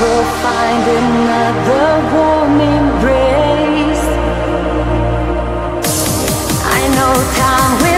will find another warm embrace. I know time will.